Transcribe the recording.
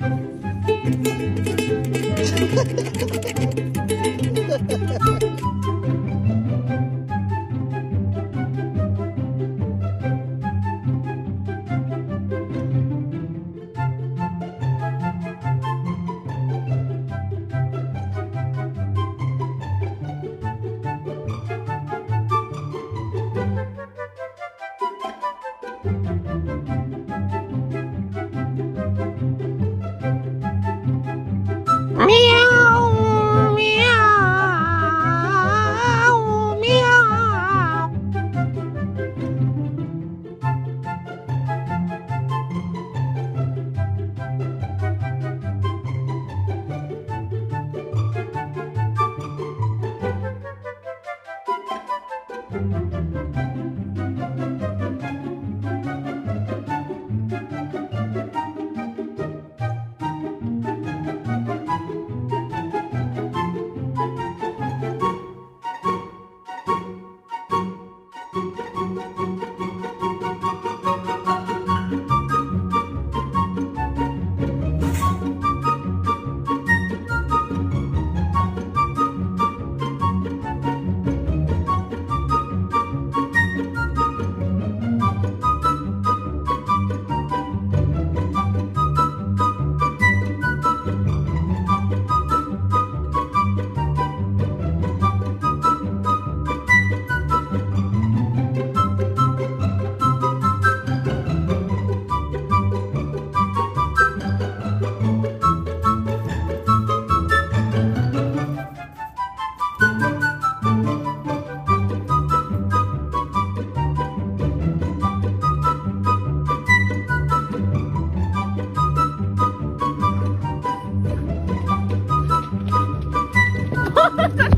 ハハハハ! ¡Oh!